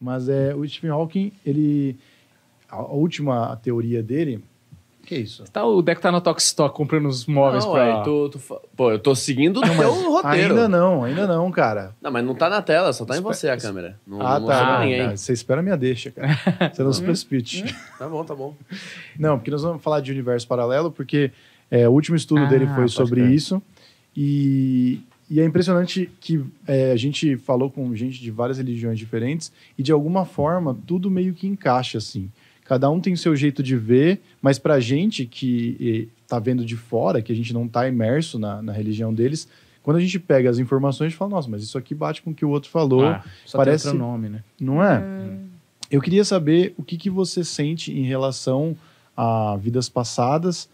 Mas é, o Stephen Hawking, ele. A, a última teoria dele. Que é isso? Tá, o Deco tá no Tokstok comprando os móveis não, pra... ué, tu- tu Pô, eu tô seguindo o teu roteiro. Ainda não, ainda não, cara. Não, mas não tá na tela, só tá em você a câmera. Não, ah, não tá. ninguém. Você espera a minha deixa, cara. Você não se precipite. Tá bom, tá bom. Não, porque nós vamos falar de universo paralelo, porque é, o último estudo Ah, dele foi sobre crer. isso. E, e é impressionante que é, a gente falou com gente de várias religiões diferentes e, de alguma forma, tudo meio que encaixa, assim. Cada um tem o seu jeito de ver, mas pra gente que está vendo de fora, que a gente não está imerso na, na religião deles, quando a gente pega as informações, a gente fala, nossa, mas isso aqui bate com o que o outro falou. Ah, só parece- tem outro nome, né? Não é? Eu queria saber o que, que você sente em relação a vidas passadas.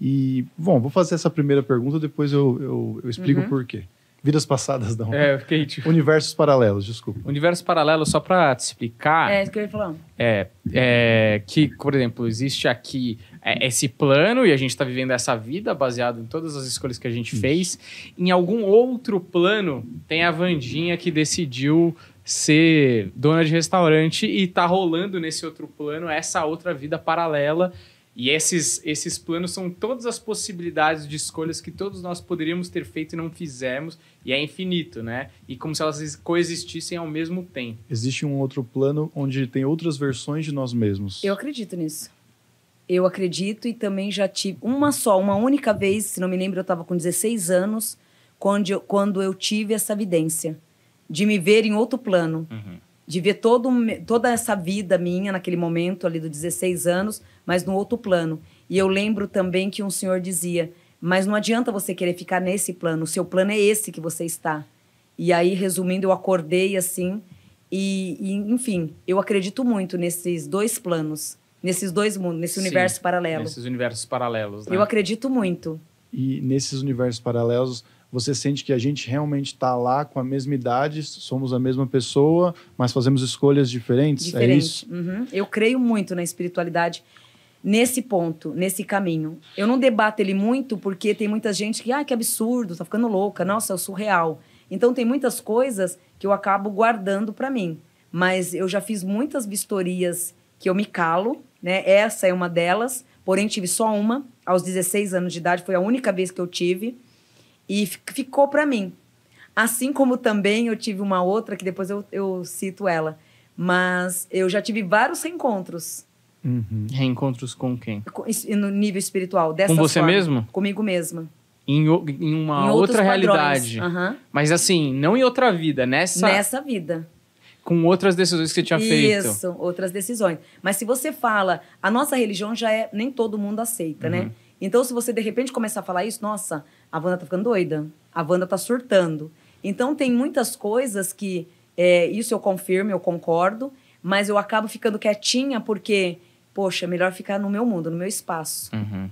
E, bom, vou fazer essa primeira pergunta, depois eu, eu, eu explico Uhum. por quê. Vidas passadas, não. É, eu fiquei tipo... Universos paralelos, desculpa. Universo paralelo, só pra te explicar, É isso que eu ia falar. é, é que, por exemplo, existe aqui é, esse plano e a gente tá vivendo essa vida baseado em todas as escolhas que a gente fez. Em algum outro plano, tem a Vandinha que decidiu ser dona de restaurante e tá rolando nesse outro plano essa outra vida paralela. E esses, esses planos são todas as possibilidades de escolhas que todos nós poderíamos ter feito e não fizemos, e é infinito, né? E como se elas coexistissem ao mesmo tempo. Existe um outro plano onde tem outras versões de nós mesmos. Eu acredito nisso. Eu acredito e também já tive uma só, uma única vez, se não me lembro, eu estava com 16 anos, quando eu, quando eu tive essa evidência de me ver em outro plano. De ver todo, toda essa vida minha naquele momento ali dos 16 anos, mas no outro plano. E eu lembro também que um senhor dizia: Mas não adianta você querer ficar nesse plano, o seu plano é esse que você está. E aí, resumindo, eu acordei assim. E, e, enfim, eu acredito muito nesses dois planos, nesses dois mundos, nesse Sim, universo paralelo. Nesses universos paralelos, né? Eu acredito muito. E nesses universos paralelos, você sente que a gente realmente está lá com a mesma idade, somos a mesma pessoa, mas fazemos escolhas diferentes? É Diferente. isso? Uhum. Eu creio muito na espiritualidade nesse ponto, nesse caminho. Eu não debato ele muito porque tem muita gente que, ah, que absurdo, tá ficando louca, nossa, é surreal. Então tem muitas coisas que eu acabo guardando para mim. Mas eu já fiz muitas vistorias que eu me calo, né? Essa é uma delas, porém tive só uma aos 16 anos de idade, foi a única vez que eu tive e fi- ficou para mim. Assim como também eu tive uma outra, que depois eu, eu cito ela. Mas eu já tive vários reencontros Uhum. Reencontros com quem? no nível espiritual. Dessa Com você forma. mesmo? Comigo mesma. Em, em uma em outra realidade. Aham. Mas assim, não em outra vida, nessa, Nessa vida. com outras decisões que você tinha feito. Isso, outras decisões. Mas se você fala, a nossa religião já é, nem todo mundo aceita, Uhum. né? Então, se você de repente começar a falar isso, nossa, a Wanda tá ficando doida, a Wanda tá surtando. Então, tem muitas coisas que, é, isso eu confirmo, eu concordo, mas eu acabo ficando quietinha porque, poxa, é melhor ficar no meu mundo, no meu espaço. Uhum.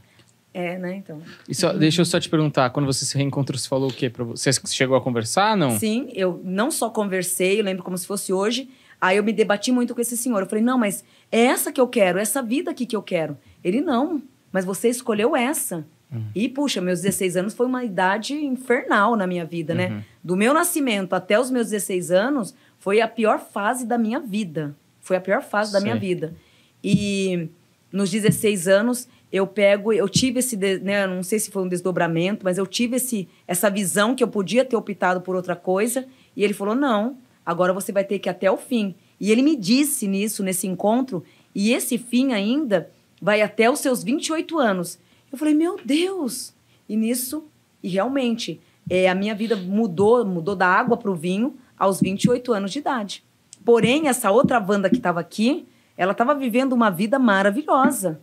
É, né? Então. E só- deixa eu só te perguntar, quando você se reencontrou, você falou o quê? Pra você Você chegou a conversar, não? Sim, eu não só conversei, eu lembro como se fosse hoje. Aí eu me debati muito com esse senhor. Eu falei, não, mas é essa que eu quero, essa vida aqui que eu quero. Ele, não, mas você escolheu essa. E, puxa, meus 16 anos foi uma idade infernal na minha vida, né? Do meu nascimento até os meus 16 anos, foi a pior fase da minha vida. Foi a pior fase da minha vida. E nos 16 anos, eu pego, eu tive esse, né, não sei se foi um desdobramento, mas eu tive esse, essa visão que eu podia ter optado por outra coisa, e ele falou: "Não, agora você vai ter que ir até o fim". E ele me disse nisso nesse encontro, e esse fim ainda vai até os seus 28 anos. Eu falei: "Meu Deus". E nisso, e realmente, é, a minha vida mudou, mudou da água para o vinho aos 28 anos de idade. Porém, essa outra Wanda que estava aqui, ela estava vivendo uma vida maravilhosa.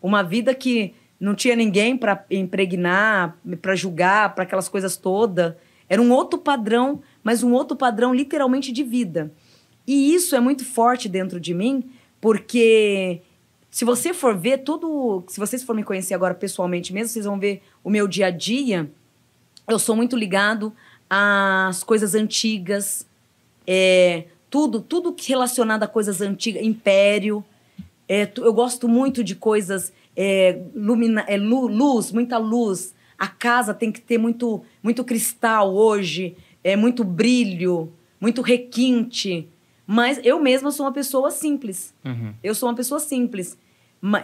Uma vida que não tinha ninguém para impregnar, para julgar, para aquelas coisas todas. Era um outro padrão, mas um outro padrão literalmente de vida. E isso é muito forte dentro de mim, porque se você for ver tudo, se vocês forem me conhecer agora pessoalmente mesmo, vocês vão ver o meu dia a dia. Eu sou muito ligado às coisas antigas, é, tudo, tudo relacionado a coisas antigas, império. É, eu gosto muito de coisas é, lumina, é, lu- luz, muita luz. A casa tem que ter muito, muito cristal hoje, é muito brilho, muito requinte, Mas eu mesma sou uma pessoa simples. Uhum. Eu sou uma pessoa simples.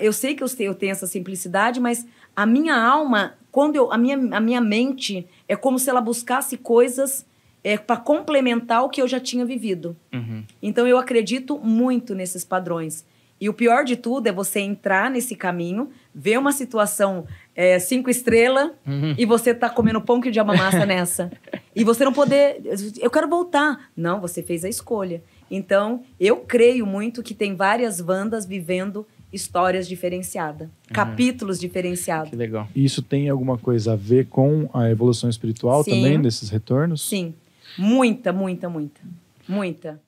Eu sei que eu te- eu tenho essa simplicidade, mas a minha alma, quando eu, a, minha, a minha mente, é como se ela buscasse coisas é, para complementar o que eu já tinha vivido. Uhum. Então eu acredito muito nesses padrões. E o pior de tudo é você entrar nesse caminho, ver uma situação é, cinco estrelas Uhum. e você tá comendo pão que diabo massa nessa. E você não poder. Eu quero voltar. Não, você fez a escolha. Então, eu creio muito que tem várias Wandas vivendo histórias diferenciadas, capítulos diferenciados. Que legal. E Isso tem alguma coisa a ver com a evolução espiritual Sim. também, desses retornos? Sim. Muita, muita, muita. Muita.